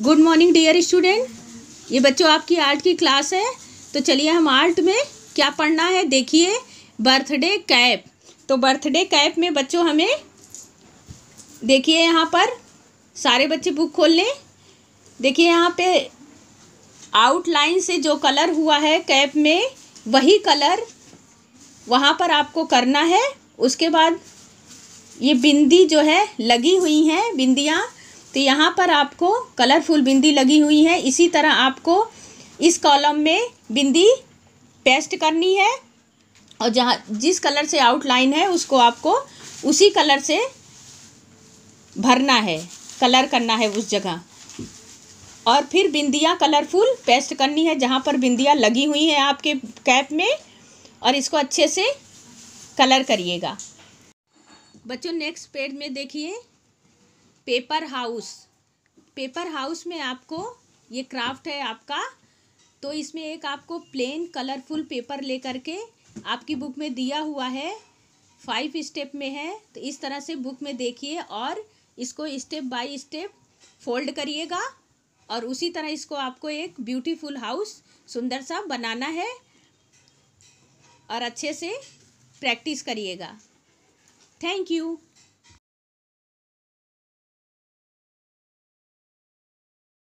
Good morning dear student ये बच्चों, आपकी आर्ट की क्लास है। तो चलिए हम आर्ट में क्या पढ़ना है, देखिए। बर्थडे कैप तो बर्थडे कैप में बच्चों हमें, देखिए यहाँ पर, सारे बच्चे बुक खोल लें। देखिए यहाँ पे आउटलाइन से जो कलर हुआ है कैप में, वही कलर वहाँ पर आपको करना है। उसके बाद ये बिंदी जो है, लगी हुई हैं, बिंदियाँ। तो यहाँ पर आपको कलरफुल बिंदी लगी हुई है। इसी तरह आपको इस कॉलम में बिंदी पेस्ट करनी है और जहाँ जिस कलर से आउटलाइन है, उसको आपको उसी कलर से भरना है, कलर करना है उस जगह। और फिर बिंदियाँ कलरफुल पेस्ट करनी है, जहाँ पर बिंदियाँ लगी हुई हैं आपके कैप में और इसको अच्छे से कलर करिएगा। बच्चों, नेक्स्ट पेज में देखिए। Paper house. पेपर हाउस में आपको ये क्राफ्ट है आपका। तो इसमें एक आपको प्लेन कलरफुल पेपर ले करके आपकी बुक में दिया हुआ है। फाइव स्टेप में है। तो इस तरह से बुक में देखिए और इसको स्टेप बाय स्टेप फोल्ड करिएगा और उसी तरह इसको आपको एक ब्यूटीफुल हाउस सुंदर सा बनाना है और अच्छे से प्रैक्टिस करिएगा। Thank you.